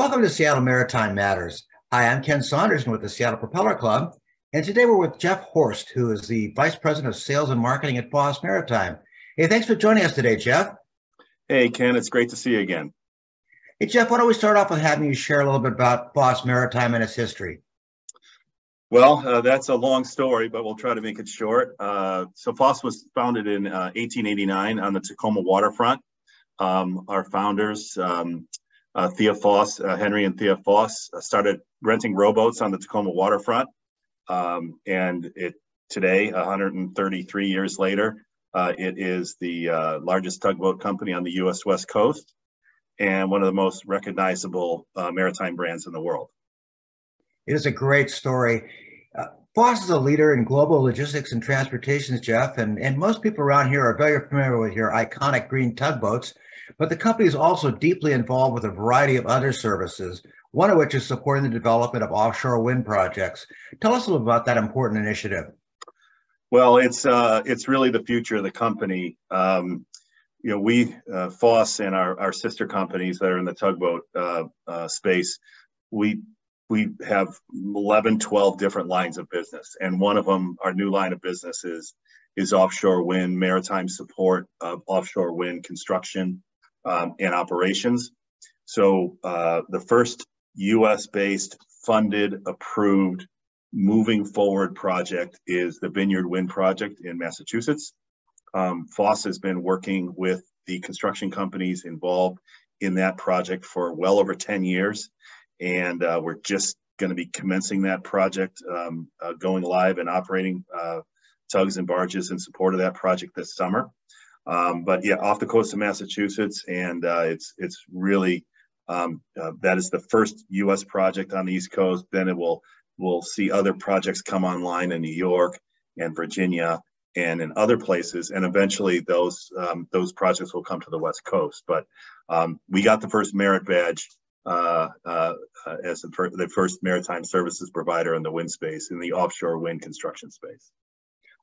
Welcome to Seattle Maritime Matters. Hi, I'm Ken Saunderson with the Seattle Propeller Club, and today we're with Jeff Horst, who is the Vice President of Sales and Marketing at Foss Maritime. Hey, thanks for joining us today, Jeff. Hey, Ken, it's great to see you again. Hey, Jeff, why don't we start off with having you share a little bit about Foss Maritime and its history? Well, uh, that's a long story, but we'll try to make it short. Uh, so Foss was founded in uh, 1889 on the Tacoma waterfront. Um, our founders, um, uh, Thea Foss, uh, Henry and Thea Foss, uh, started renting rowboats on the Tacoma waterfront. Um, and it today, 133 years later, it is the largest tugboat company on the U.S. West Coast and one of the most recognizable maritime brands in the world. It is a great story. Foss is a leader in global logistics and transportation, Jeff, and, and most people around here are very familiar with your iconic green tugboats, but the company is also deeply involved with a variety of other services, one of which is supporting the development of offshore wind projects. Tell us a little about that important initiative. Well, it's uh, it's really the future of the company. Um, you know, we uh, Foss and our, our sister companies that are in the tugboat uh, uh space, we we have 11 12 different lines of business and one of them our new line of business is is offshore wind maritime support of offshore wind construction um, and operations. So uh, the first us based funded approved moving forward project is the vineyard wind project in massachusetts. Um, foss has been working with the construction companies involved in that project for well over 10 years and uh, we're just going to be commencing that project, um, uh, going live and operating uh, tugs and barges in support of that project this summer. Um, but yeah, off the coast of Massachusetts, and uh, it's it's really um, uh, that is the first U.S. project on the East Coast. Then it will we'll see other projects come online in New York and Virginia and in other places, and eventually those um, those projects will come to the West Coast. But um, we got the first merit badge uh, uh, as the, the, first maritime services provider in the wind space, in the offshore wind construction space.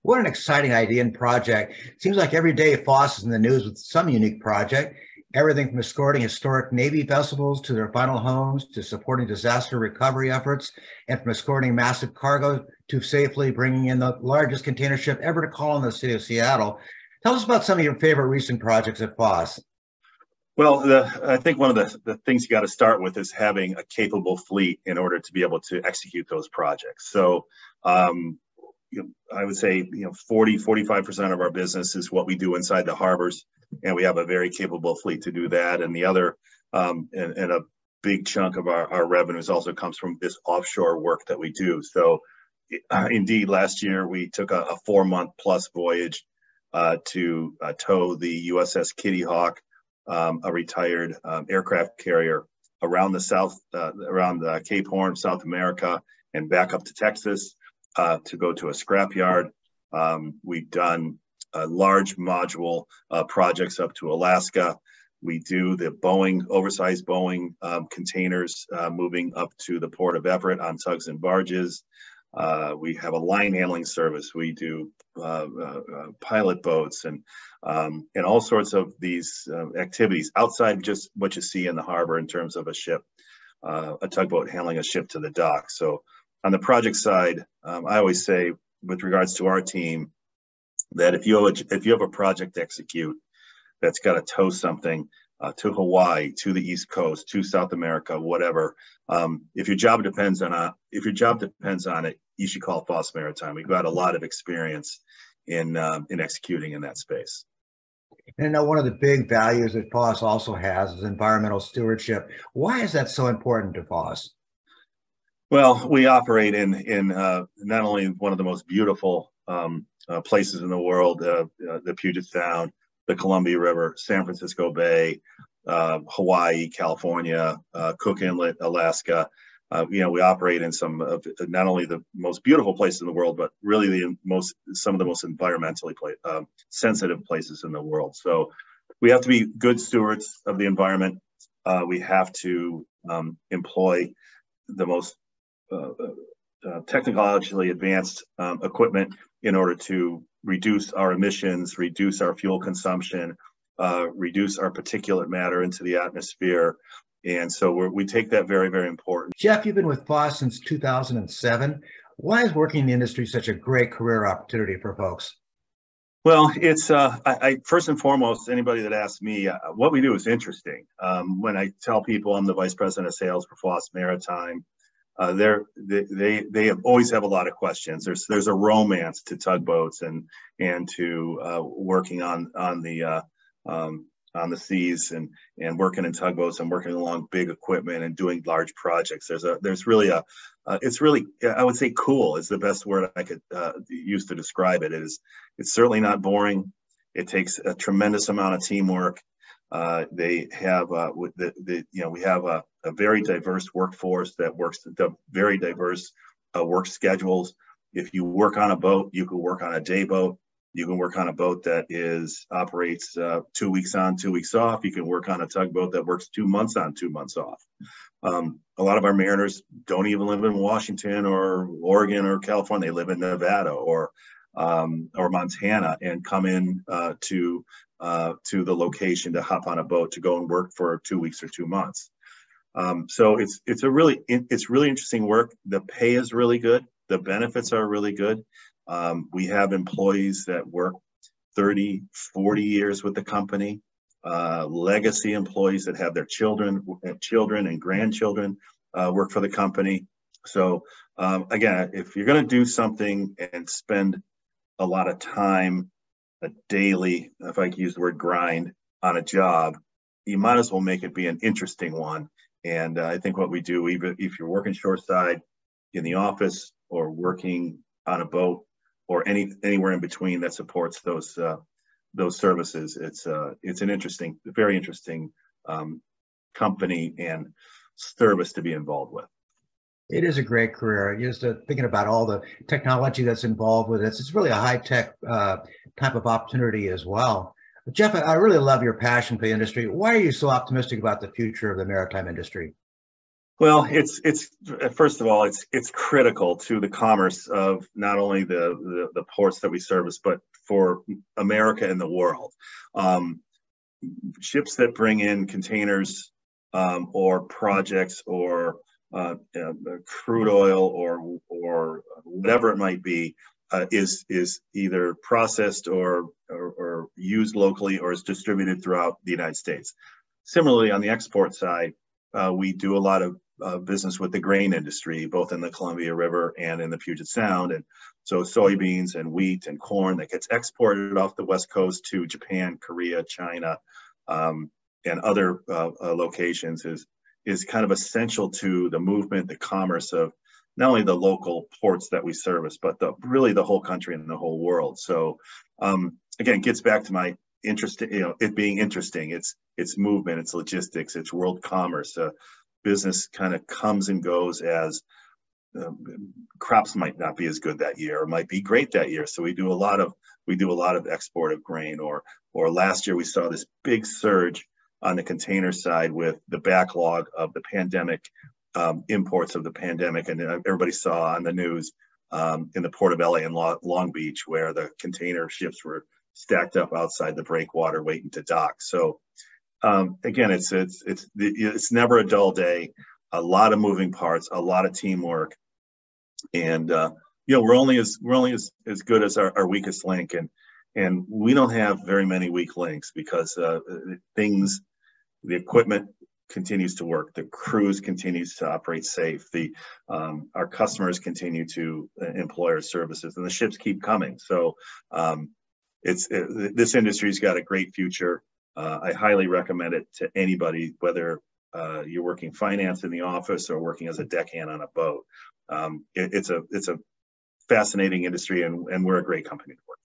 What an exciting idea and project. Seems like every day Foss is in the news with some unique project. Everything from escorting historic Navy vessels to their final homes, to supporting disaster recovery efforts, and from escorting massive cargo to safely bringing in the largest container ship ever to call in the city of Seattle. Tell us about some of your favorite recent projects at Foss. Well, the, I think one of the, the things you got to start with is having a capable fleet in order to be able to execute those projects. So um, you know, I would say, you know, 40, 45% of our business is what we do inside the harbors. And we have a very capable fleet to do that. And the other, um, and, and a big chunk of our, our revenues also comes from this offshore work that we do. So uh, indeed, last year we took a, a four month plus voyage uh, to uh, tow the USS Kitty Hawk um, a retired um, aircraft carrier around the South, uh, around the Cape Horn, South America, and back up to Texas uh, to go to a scrapyard. Um, we've done uh, large module uh, projects up to Alaska. We do the Boeing, oversized Boeing um, containers uh, moving up to the port of Everett on tugs and barges. Uh, we have a line handling service. We do uh, uh, uh, pilot boats and um, and all sorts of these uh, activities outside just what you see in the harbor in terms of a ship, a tugboat handling a ship to the dock. So on the project side, um, I always say with regards to our team that if you have a, if you have a project to execute that's got to tow something uh, to Hawaii, to the East Coast, to South America, whatever. Um, if your job depends on a, if your job depends on it, you should call Foss Maritime. We've got a lot of experience in um, in executing in that space. And I know one of the big values that Foss also has is environmental stewardship. Why is that so important to Foss? Well, we operate in in uh, not only one of the most beautiful um, uh, places in the world, uh, uh the Puget Sound, the Columbia River, San Francisco Bay, uh, Hawaii, California, uh, Cook Inlet, Alaska. Uh, you know, we operate in some of not only the most beautiful places in the world, but really the most some of the most environmentally uh, sensitive places in the world. So we have to be good stewards of the environment. Uh, we have to um, employ the most uh, uh, technologically advanced um, equipment in order to reduce our emissions, reduce our fuel consumption, uh, reduce our particulate matter into the atmosphere, And so we take that very, very important. Jeff, you've been with Foss since 2007. Why is working in the industry such a great career opportunity for folks? Well, it's uh, I, I, first and foremost, anybody that asks me uh, what we do is interesting. Um, when I tell people I'm the vice president of sales for Foss Maritime, uh, they they they have always have a lot of questions. There's there's a romance to tugboats and and to uh, working on on the uh, um, on the seas and and working in tugboats and working along big equipment and doing large projects. There's a there's really a uh, it's really I would say cool is the best word I could uh, use to describe it. It is it's certainly not boring. It takes a tremendous amount of teamwork. Uh, they have uh, the, the you know we have a, a very diverse workforce that works the very diverse uh, work schedules. If you work on a boat, you can work on a day boat. You can work on a boat that is operates uh, two weeks on, two weeks off. You can work on a tugboat that works two months on, two months off. Um, a lot of our mariners don't even live in Washington or Oregon or California. They live in Nevada or um, or Montana and come in uh, to uh, to the location to hop on a boat to go and work for two weeks or two months. Um, so it's it's a really it's really interesting work. The pay is really good. The benefits are really good. Um, we have employees that work 30, 40 years with the company, uh, legacy employees that have their children, children and grandchildren uh, work for the company. So um, again, if you're going to do something and spend a lot of time, a daily, if I can use the word grind, on a job, you might as well make it be an interesting one. And uh, I think what we do, even if you're working shoreside in the office or working on a boat, or any anywhere in between that supports those uh, those services. It's uh, it's an interesting, very interesting um, company and service to be involved with. It is a great career. Just uh, thinking about all the technology that's involved with this, it's really a high tech uh, type of opportunity as well. Jeff, I really love your passion for the industry. Why are you so optimistic about the future of the maritime industry? Well, it's it's first of all, it's it's critical to the commerce of not only the the, the ports that we service, but for America and the world. Um, ships that bring in containers um, or projects or uh, uh, crude oil or or whatever it might be uh, is is either processed or, or, or used locally or is distributed throughout the United States. Similarly, on the export side, uh, we do a lot of uh, business with the grain industry, both in the Columbia River and in the Puget Sound. And so soybeans and wheat and corn that gets exported off the West Coast to Japan, Korea, China, um, and other uh, uh, locations is, is kind of essential to the movement, the commerce of not only the local ports that we service, but the, really the whole country and the whole world. So um, again, gets back to my interest, you know, it being interesting. It's it's movement, it's logistics, it's world commerce. Uh, business kind of comes and goes as um, crops might not be as good that year or might be great that year. So we do a lot of we do a lot of export of grain. Or or last year we saw this big surge on the container side with the backlog of the pandemic um, imports of the pandemic, and everybody saw on the news um, in the port of LA and Long Beach where the container ships were stacked up outside the breakwater waiting to dock. So um, again, it's it's it's it's never a dull day. A lot of moving parts, a lot of teamwork, and uh, you know we're only as we're only as, as good as our, our weakest link, and and we don't have very many weak links because uh, things, the equipment continues to work, the crews continues to operate safe, the um, our customers continue to uh, employ our services, and the ships keep coming. So um, it's it, this industry's got a great future. Uh, I highly recommend it to anybody, whether uh, you're working finance in the office or working as a deckhand on a boat. Um, it, it's a it's a fascinating industry, and, and we're a great company to work.